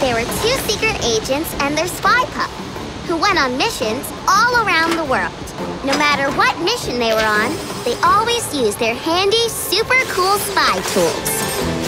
There were two secret agents and their spy pup, who went on missions all around the world. No matter what mission they were on, they always used their handy, super cool spy tools.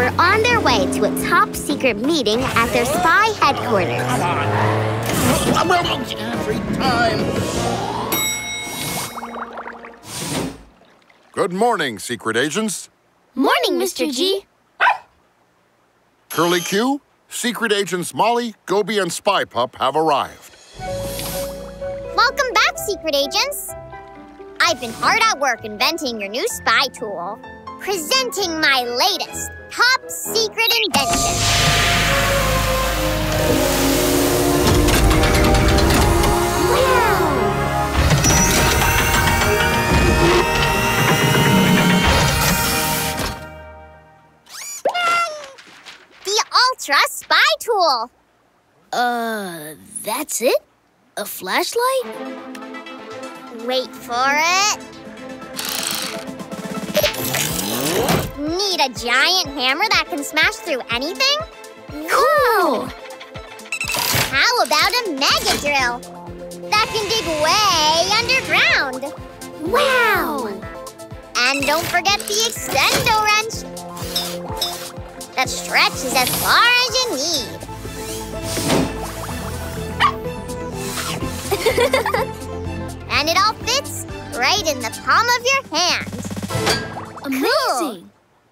Were on their way to a top secret meeting at their spy headquarters. Every time. Good morning, secret agents. Morning, Mr. G. Curly Q, secret agents Molly, Goby, and Spy Pup have arrived. Welcome back, secret agents. I've been hard at work inventing your new spy tool. Presenting my latest top secret invention. Wow! The Ultra Spy Tool. Uh, that's it? A flashlight? Wait for it. Need a giant hammer that can smash through anything? Cool! How about a mega drill that can dig way underground? Wow! And don't forget the extendo wrench that stretches as far as you need. and it all fits right in the palm of your hand. Amazing!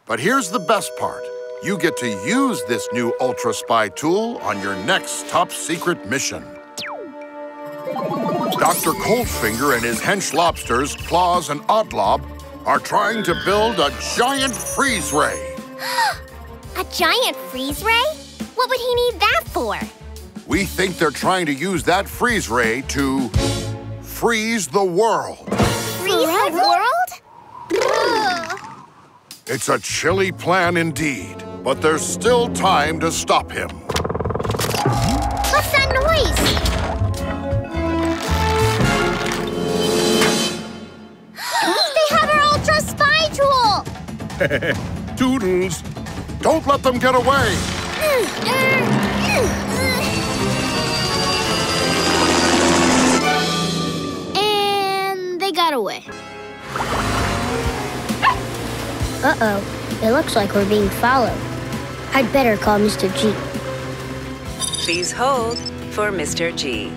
But here's the best part. You get to use this new Ultra Spy tool on your next top secret mission. Dr. Coldfinger and his hench lobsters, Claws and Oddlob, are trying to build a giant freeze ray. A giant freeze ray? What would he need that for? We think they're trying to use that freeze ray to freeze the world. Freeze the world? It's a chilly plan indeed, but there's still time to stop him. What's that noise? they have our ultra spy tool! Toodles! Don't let them get away! And they got away. Uh-oh. It looks like we're being followed. I'd better call Mr. G. Please hold for Mr. G.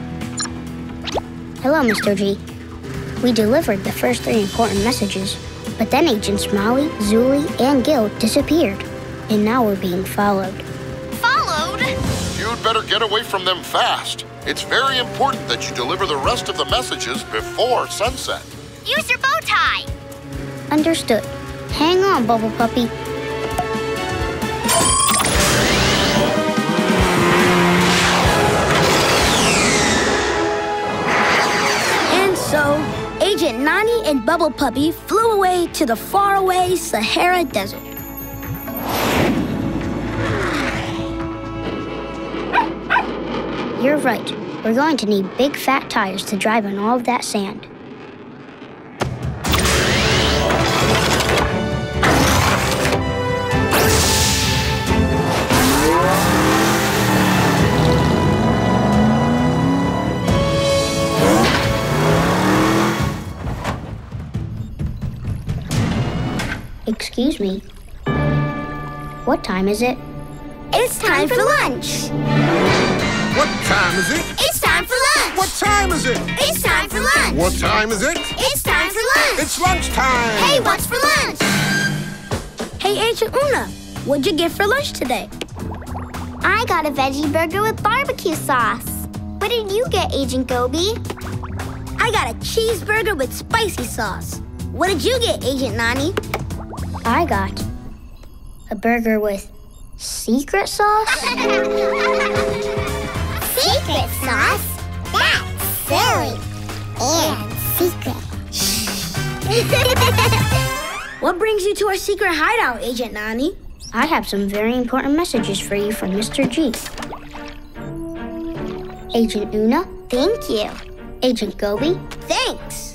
Hello, Mr. G. We delivered the first three important messages, but then Agents Molly, Zooli, and Gil disappeared. And now we're being followed. Followed? You'd better get away from them fast. It's very important that you deliver the rest of the messages before sunset. Use your bow tie! Understood. Hang on, Bubble Puppy. And so, Agent Nonny and Bubble Puppy flew away to the faraway Sahara Desert. You're right. We're going to need big fat tires to drive on all of that sand. Excuse me. What time is it? It's time for lunch! What time is it? It's time for lunch! What time is it? It's time for lunch! What time is it? It's time for lunch! It's lunchtime. Hey, what's for lunch? Hey, Agent Oona, what'd you get for lunch today? I got a veggie burger with barbecue sauce. What did you get, Agent Goby? I got a cheeseburger with spicy sauce. What did you get, Agent Nonny? I got A burger with secret sauce? Secret sauce? That's silly. And secret. What brings you to our secret hideout, Agent Nonny? I have some very important messages for you from Mr. G. Agent Oona, Thank you. Agent Goby, Thanks.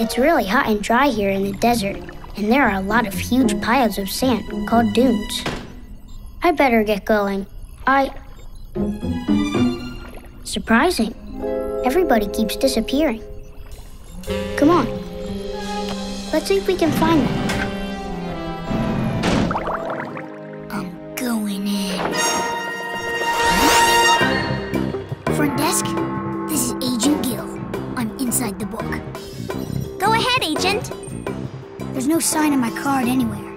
It's really hot and dry here in the desert, and there are a lot of huge piles of sand called dunes. I better get going. I. Surprising. Everybody keeps disappearing. Come on. Let's see if we can find them. No sign of my card anywhere.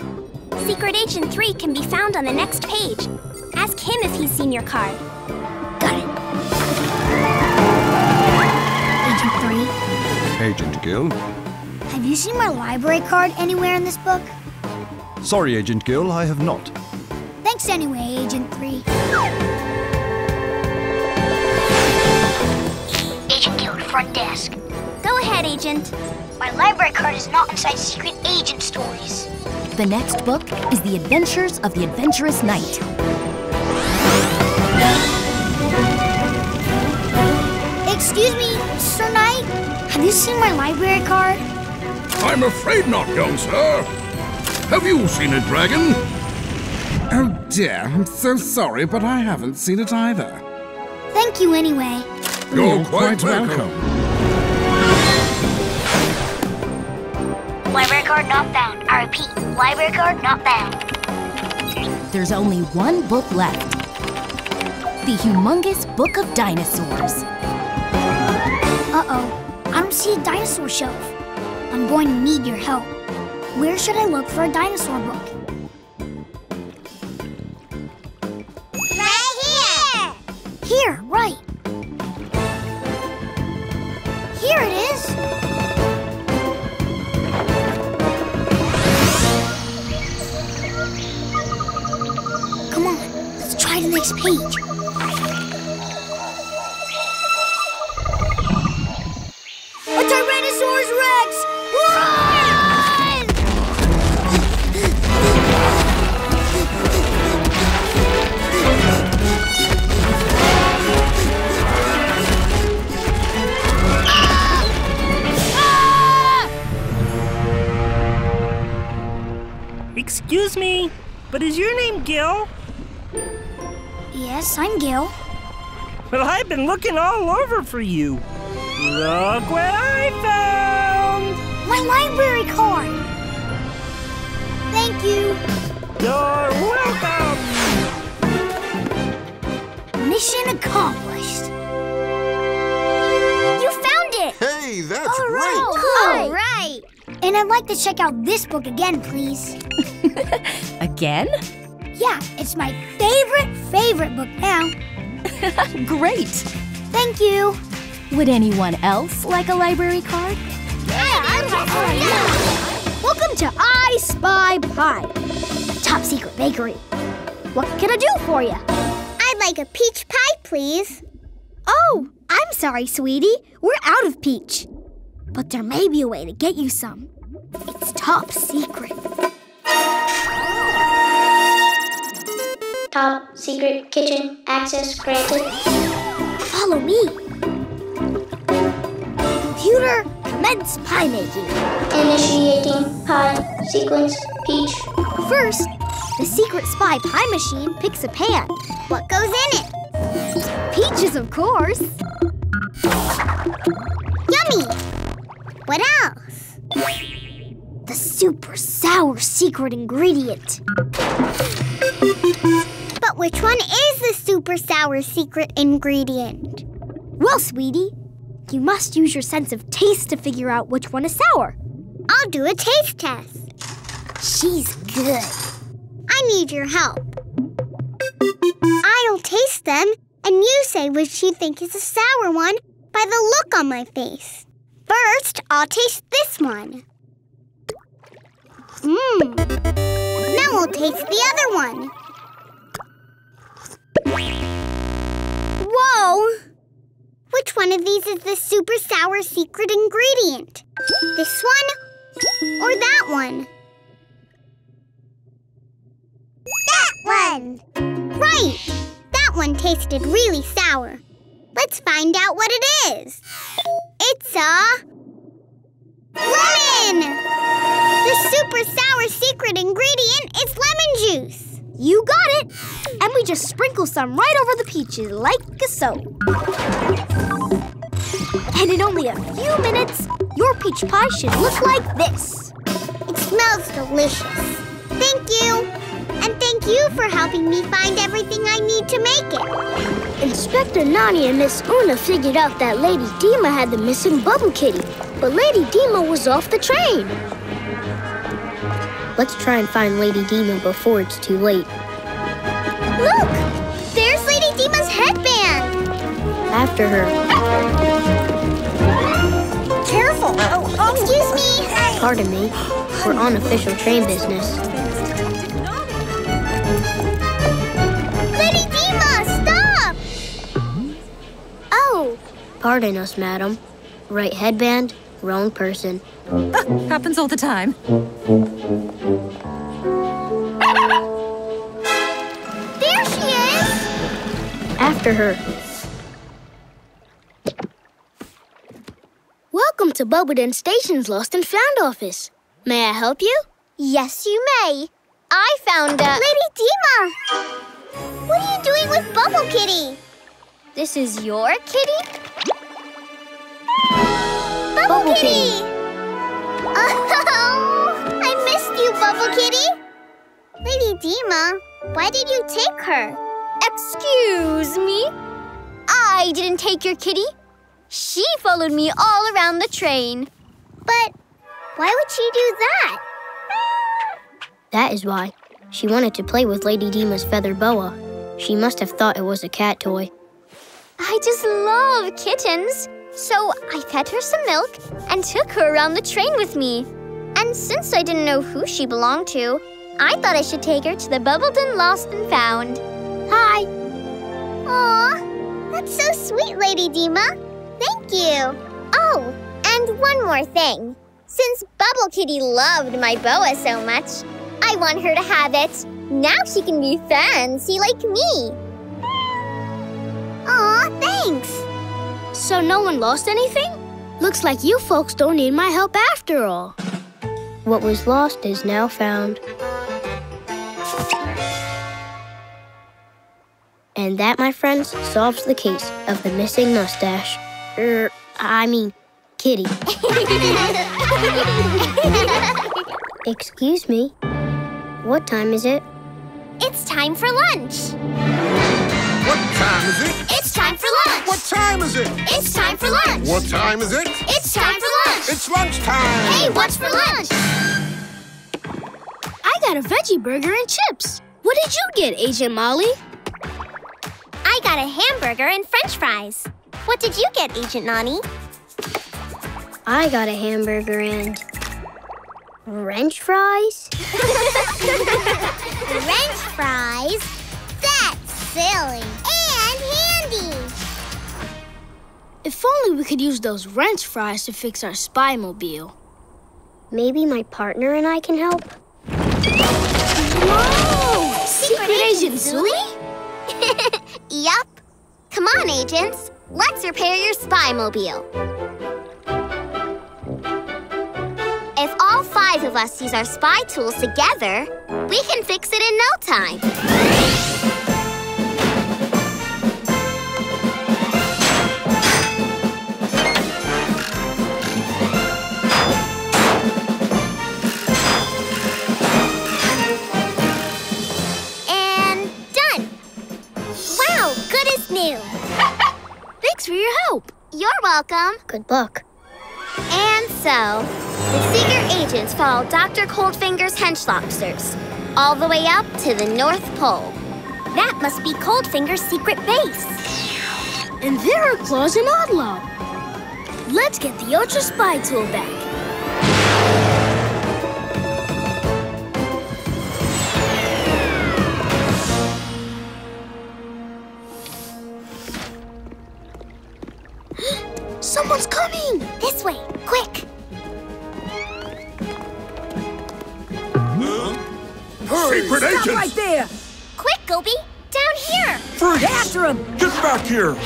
Secret Agent 3 can be found on the next page. Ask him if he's seen your card. Got it. Agent 3, Agent Gil. have you seen my library card anywhere in this book? Sorry, Agent Gil, I have not. Thanks anyway, Agent 3. Agent Gil, front desk. Go ahead, Agent. My library card is not inside Secret Agent stories. The next book is The Adventures of the Adventurous Knight. Excuse me, Sir Knight. Have you seen my library card? I'm afraid not, young sir. Have you seen a dragon? Oh dear, I'm so sorry, but I haven't seen it either. Thank you anyway. You're quite welcome. Library card not found. I repeat, library card not found. There's only one book left The Humongous Book of Dinosaurs. Uh oh, I don't see a dinosaur shelf. I'm going to need your help. Where should I look for a dinosaur book? Try the next page. Excuse me, but is your name Gil? Yes, I'm Gil. Well, I've been looking all over for you. Look what I found! My library card. Thank you. You're welcome! Mission accomplished. You found it! Hey, that's All great! right. All right! And I'd like to check out this book again, please. Again? Yeah, it's my favorite, favorite book now. Great! Thank you. Would anyone else like a library card? Yeah, I do. Welcome to I Spy Pie, top secret bakery. What can I do for you? I'd like a peach pie, please. Oh, I'm sorry, sweetie. We're out of peach. But there may be a way to get you some. It's top secret. Top secret kitchen access granted. Follow me. Computer, commence pie making. Initiating pie sequence peach. First, the secret spy pie machine picks a pan. What goes in it? Peaches, of course. Yummy! What else? The super sour secret ingredient. Which one is the super sour secret ingredient? Well, sweetie, you must use your sense of taste to figure out which one is sour. I'll do a taste test. She's good. I need your help. I'll taste them, and you say which you think is a sour one by the look on my face. First, I'll taste this one. Mmm. Now we'll taste the other one. Whoa! Which one of these is the super sour secret ingredient? This one or that one? That one! Right! That one tasted really sour. Let's find out what it is. It's a lemon! The super sour secret ingredient is lemon juice. You got it! And we just sprinkle some right over the peaches like so. And in only a few minutes, your peach pie should look like this. It smells delicious. Thank you. And thank you for helping me find everything I need to make it. Inspector Nonny and Miss Oona figured out that Lady Deema had the missing Bubble Kitty, but Lady Deema was off the train. Let's try and find Lady Deema before it's too late. Look! There's Lady Deema's headband! After her. Careful! Oh, oh. Excuse me! Pardon me. We're on official train business. Lady Deema, stop! Oh, Pardon us, madam. Right headband, wrong person. Happens all the time. there she is! After her. Welcome to Bubbleton Station's Lost and Found office. May I help you? Yes, you may. I found a... Lady Deema! What are you doing with Bubble Kitty? This is your kitty? Bubble, Bubble Kitty! Kitty. Oh, I missed you, Bubble Kitty. Lady Deema, why did you take her? Excuse me? I didn't take your kitty. She followed me all around the train. But why would she do that? That is why. She wanted to play with Lady Deema's feather boa. She must have thought it was a cat toy. I just love kittens. So I fed her some milk and took her around the train with me. And since I didn't know who she belonged to, I thought I should take her to the Bubbleton Lost and Found. Hi. Aw, that's so sweet, Lady Deema. Thank you. Oh, and one more thing. Since Bubble Kitty loved my boa so much, I want her to have it. Now she can be fancy like me. Aw, thanks. So no one lost anything? Looks like you folks don't need my help after all. What was lost is now found. And that, my friends, solves the case of the missing mustache. Er, I mean, kitty. Excuse me. What time is it? It's time for lunch. What time is it? It's time for lunch. What time is it? It's time for lunch. What time is it? It's time for lunch. It's lunchtime. Hey, what's for lunch? I got a veggie burger and chips. What did you get, Agent Molly? I got a hamburger and french fries. What did you get, Agent Nonny? I got a hamburger and French fries. French fries? Silly. And handy. If only we could use those wrench fries to fix our spy mobile. Maybe my partner and I can help. Whoa! Secret Agent Zooli? yup. Come on, agents. Let's repair your spy mobile. If all five of us use our spy tools together, we can fix it in no time. Welcome. Good luck. And so, the secret agents follow Dr. Coldfinger's hench lobsters all the way up to the North Pole. That must be Coldfinger's secret base. And there are Claws and Oddlob. Let's get the Ultra Spy Tool back. Someone's coming! This way, quick! Secret Stop agents! right there! Quick, Goby! Down here! Freeze! After him! Get back here!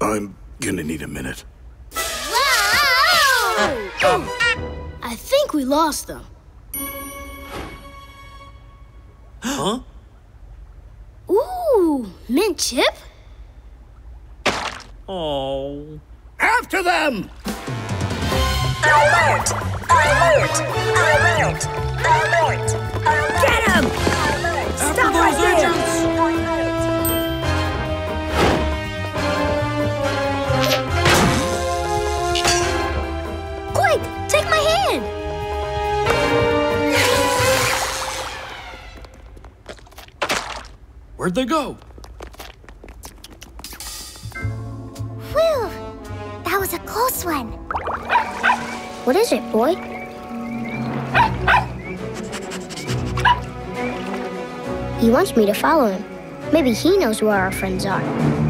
I'm gonna need a minute. Whoa! Oh. I think we lost them. Huh? Ooh, mint chip? Oh. After them! Alert! Alert! Alert! Alert! Get him! Stop right there! Quick, take my hand! Where'd they go? Close one. What is it, boy? He wants me to follow him. Maybe he knows where our friends are.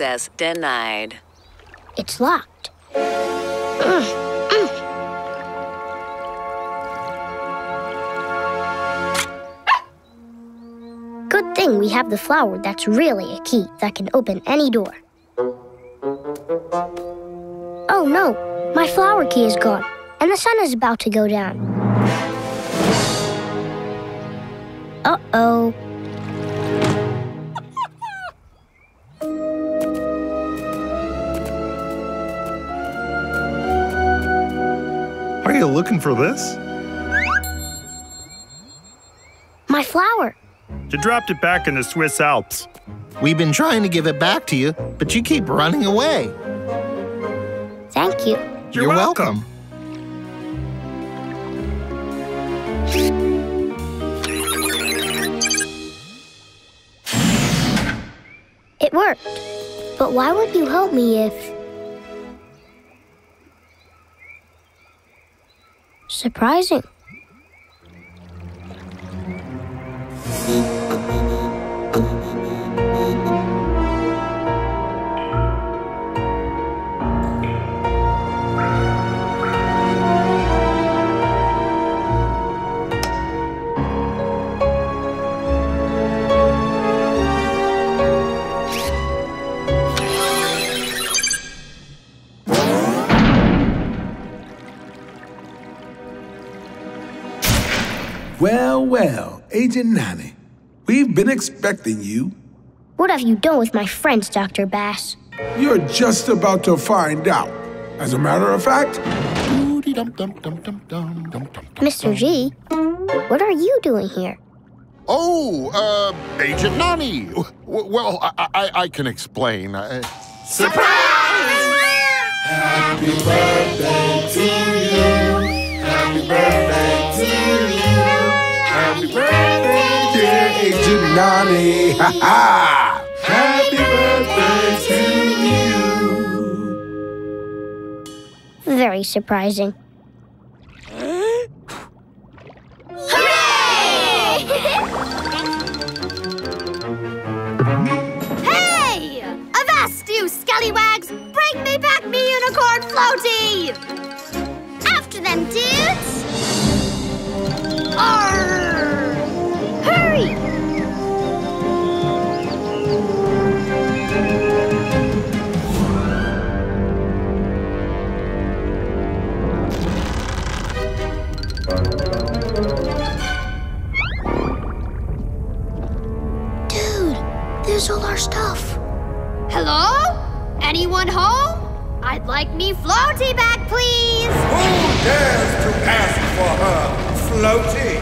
Access denied. It's locked. Good thing we have the flower that's really a key that can open any door. Oh no, my flower key is gone, and the sun is about to go down. Uh Are you looking for this? My flower. You dropped it back in the Swiss Alps. We've been trying to give it back to you, but you keep running away. Thank you. You're, welcome. It worked. But why would you help me if. Surprising. Well, well, Agent Nonny, we've been expecting you. What have you done with my friends, Dr. Bass? You're just about to find out. As a matter of fact, Mr. G, what are you doing here? Oh, uh, Agent Nonny. W- well, I, I, I can explain. Surprise! Happy birthday to you. Happy birthday to you. Happy birthday, dear Agent Nonny. Ha ha! Happy birthday to you. Very surprising. hey! Avast, you scallywags! Bring me back me unicorn floaty! After them, dudes! Arr! Anyone home? I'd like me floaty back, please! Who dares to ask for her floaty?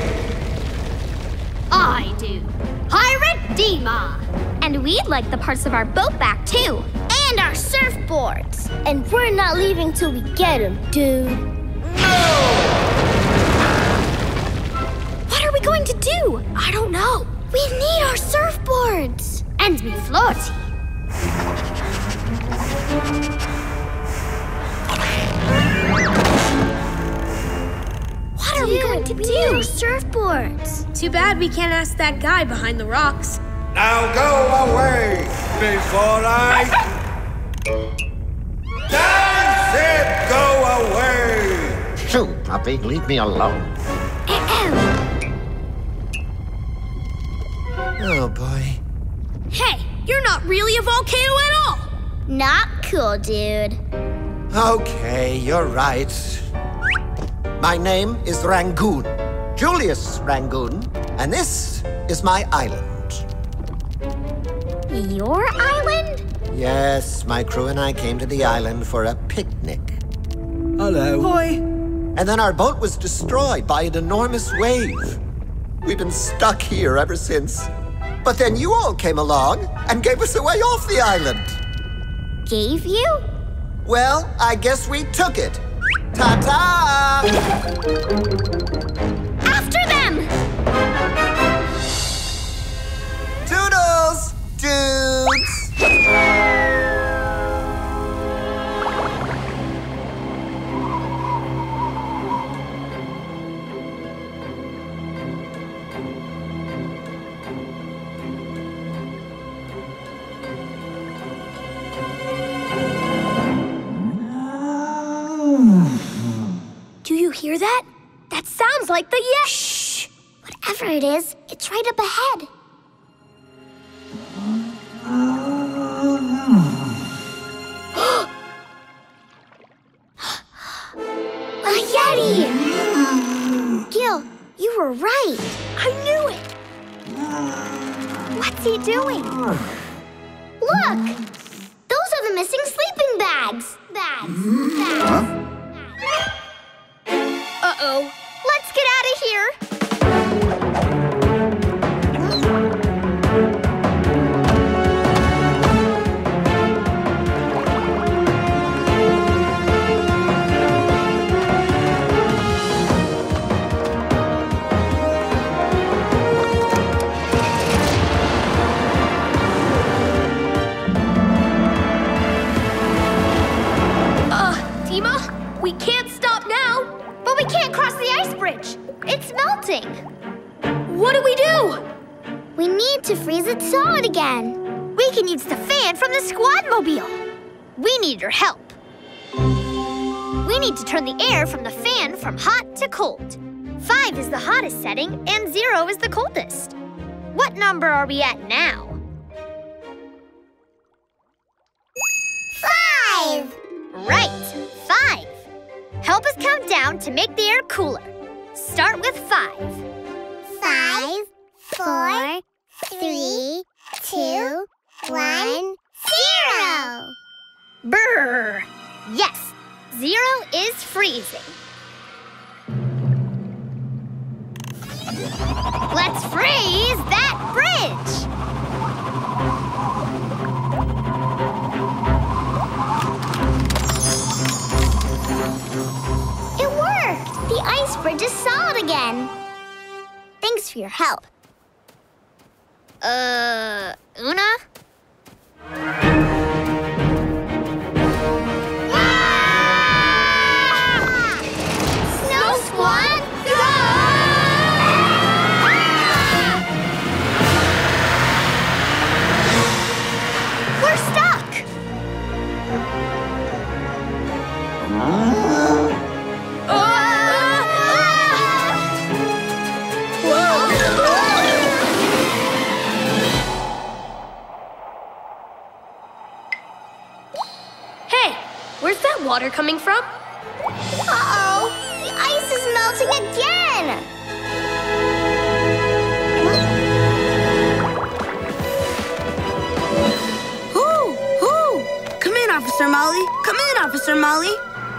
I do. Pirate Deema. And we'd like the parts of our boat back, too. And our surfboards. And we're not leaving till we get them, dude. No! What are we going to do? I don't know. We need our surfboards. And me floaty. What are we going to we do? need our surfboards. Too bad we can't ask that guy behind the rocks. Now go away before I. I said go away! Shoo, puppy, leave me alone. Oh, boy. Hey, you're not really a volcano at all. Not cool, dude. Okay, you're right. My name is Rangoon, Julius Rangoon, and this is my island. Your island? Yes, my crew and I came to the island for a picnic. Hello. Boy. And then our boat was destroyed by an enormous wave. We've been stuck here ever since. But then you all came along and gave us a way off the island. Gave you? Well, I guess we took it. Ta-ta! After them! Toodles! Dudes! Hear that? That sounds like the yes. Shh. Whatever it is, it's right up ahead. We can't stop now. But we can't cross the ice bridge. It's melting. What do we do? We need to freeze it solid again. We can use the fan from the Squadmobile. We need your help. We need to turn the air from the fan from hot to cold. Five is the hottest setting, and zero is the coldest. What number are we at now? Five! Right. Help us count down to make the air cooler. Start with five. Five, four, three, two, one, zero. Brr! Yes, zero is freezing. Let's freeze that bridge! Again. Thanks for your help. Uh, Oona? Water coming from? Uh-oh! The ice is melting again! Whoo! Whoo! Come in, Officer Molly. Come in, Officer Molly.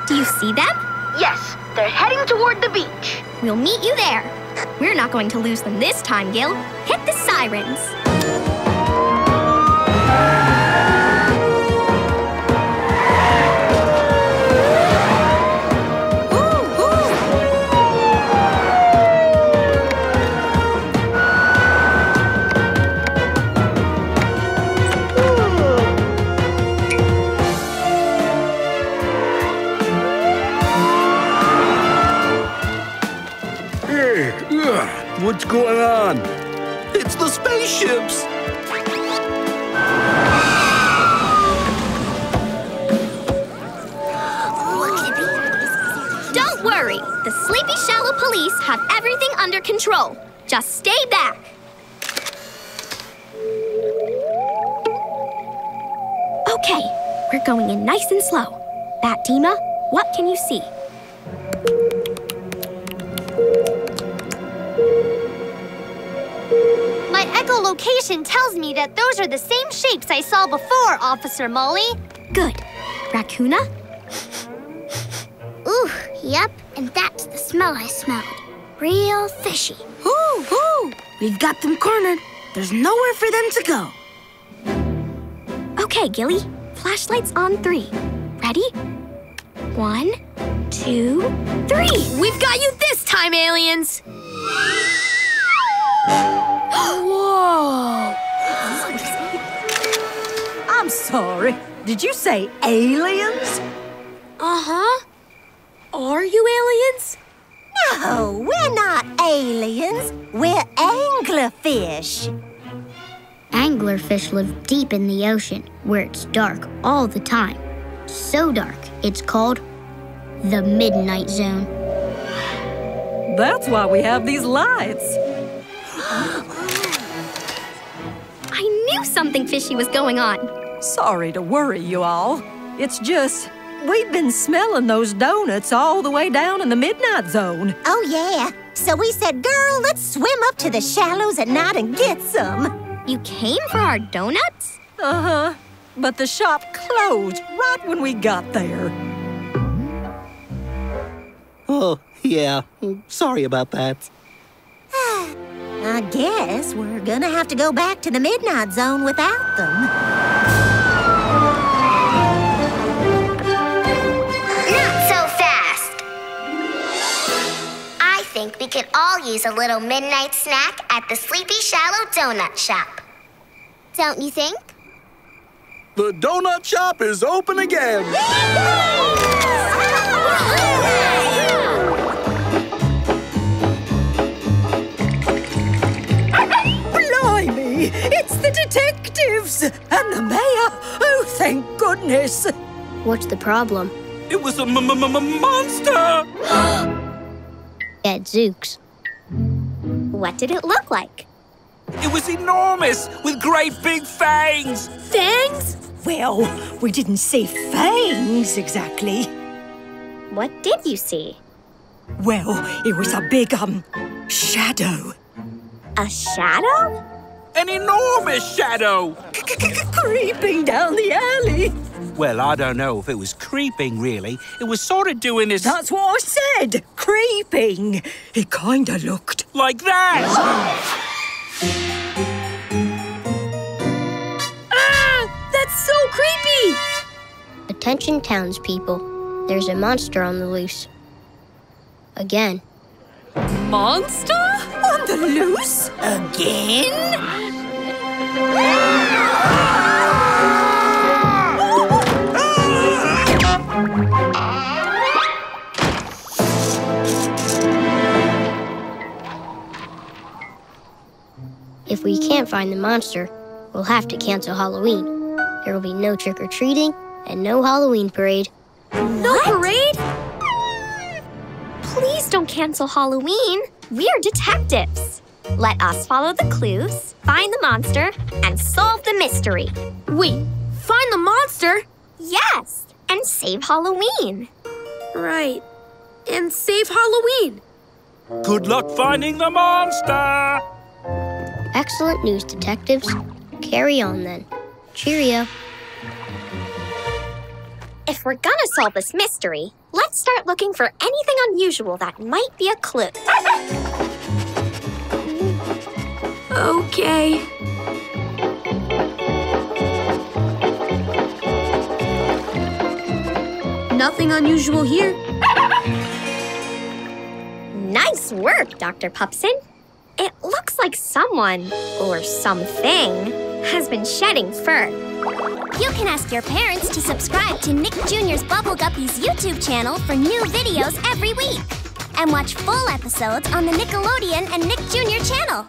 Do you see them? Yes, they're heading toward the beach. We'll meet you there. We're not going to lose them this time, Gil. Hit the sirens. Under control. Just stay back. Okay, we're going in nice and slow. Batima, what can you see? My echolocation tells me that those are the same shapes I saw before, Officer Molly. Good. Raccoona? Ooh, yep, and that's the smell I smelled. Real fishy. Ooh, ooh! We've got them cornered. There's nowhere for them to go. Okay, Gilly. Flashlights on three. Ready? One, two, three. We've got you this time, aliens! Whoa! I'm sorry. Did you say aliens? Uh-huh. Are you aliens? No, we're not aliens. We're anglerfish. Anglerfish live deep in the ocean, where it's dark all the time. So dark, it's called the Midnight Zone. That's why we have these lights. I knew something fishy was going on. Sorry to worry you all. It's just, we've been smelling those donuts all the way down in the midnight zone. Oh, yeah. So we said, girl, let's swim up to the shallows at night and get some. You came for our donuts? Uh huh. But the shop closed right when we got there. Oh, yeah. Sorry about that. I guess we're gonna have to go back to the midnight zone without them. Think we could all use a little midnight snack at the Sleepy Shallow Donut Shop. Don't you think? The donut shop is open again. Blimey! It's the detectives! And the mayor! Oh, thank goodness! What's the problem? It was a m- m- m- monster! At Zooks. What did it look like? It was enormous, with great big fangs! Fangs? Well, we didn't see fangs exactly. What did you see? Well, it was a big, um, shadow. A shadow? An enormous shadow! Creeping down the alley. Well, I don't know if it was creeping, really. It was sort of doing this. That's what I said! Creeping! It kinda looked. Like that! Ah! That's so creepy! Attention, townspeople. There's a monster on the loose. Again. Monster? On the loose? Again? If we can't find the monster, we'll have to cancel Halloween. There will be no trick or treating and no Halloween parade. No parade? Please don't cancel Halloween. We're detectives. Let us follow the clues, find the monster, and solve the mystery. Wait, find the monster? Yes, and save Halloween. Right. And save Halloween. Good luck finding the monster! Excellent news, detectives. Carry on then. Cheerio. If we're gonna solve this mystery, let's start looking for anything unusual that might be a clue. Okay. Nothing unusual here. Nice work, Dr. Pupson. It looks like someone, or something, has been shedding fur. You can ask your parents to subscribe to Nick Jr.'s Bubble Guppies YouTube channel for new videos every week. And watch full episodes on the Nickelodeon and Nick Jr. channel.